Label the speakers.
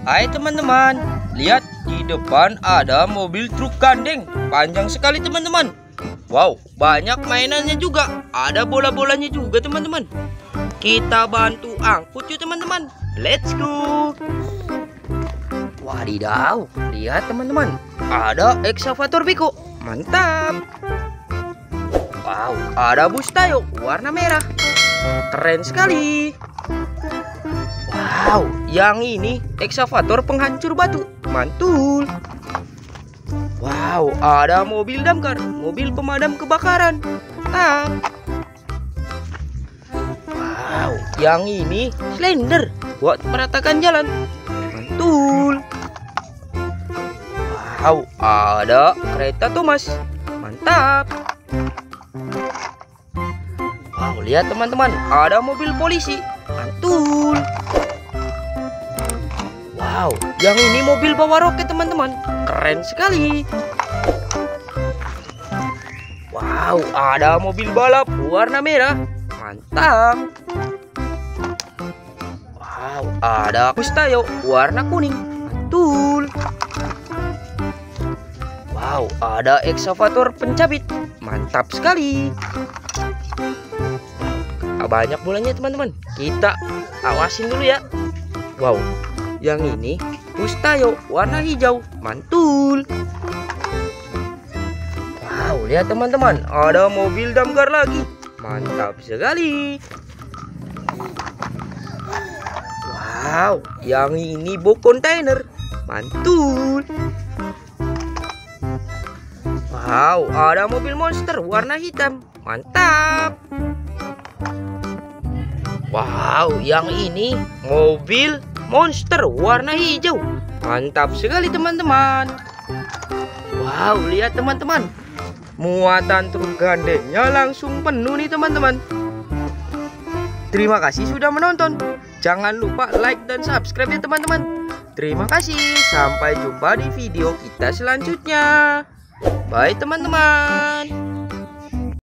Speaker 1: Hai teman-teman, lihat di depan ada mobil truk gandeng. Panjang sekali teman-teman. Wow, banyak mainannya juga. Ada bola-bolanya juga teman-teman. Kita bantu angkut yuk teman-teman. Let's go. Wadidaw, lihat teman-teman. Ada eksavator Biko. Mantap. Wow, ada bus Tayo warna merah. Keren sekali. Wow, yang ini eksavator penghancur batu. Mantul. Wow, ada mobil damkar, mobil pemadam kebakaran. Mantap. Wow, yang ini slender buat meratakan jalan. Mantul. Wow, ada kereta Thomas. Mantap. Wow, lihat teman-teman, ada mobil polisi. Mantul. Wow, yang ini mobil bawa roket teman-teman. Keren sekali. Wow, ada mobil balap warna merah. Mantap. Wow, ada bus Tayo warna kuning. Mantul. Wow, ada eksavator pencabit. Mantap sekali. Banyak bolanya teman-teman. Kita awasin dulu ya. Wow, yang ini bus Tayo warna hijau. Mantul. Wow, lihat teman-teman, ada mobil damkar lagi. Mantap sekali. Wow, yang ini box kontainer. Mantul. Wow, ada mobil monster warna hitam. Mantap. Wow, yang ini mobil monster warna hijau. Mantap sekali teman-teman. Wow, lihat teman-teman. Muatan truk gandengnya langsung penuh nih teman-teman. Terima kasih sudah menonton. Jangan lupa like dan subscribe ya teman-teman. Terima kasih. Sampai jumpa di video kita selanjutnya. Bye teman-teman.